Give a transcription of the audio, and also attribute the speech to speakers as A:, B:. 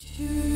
A: Two.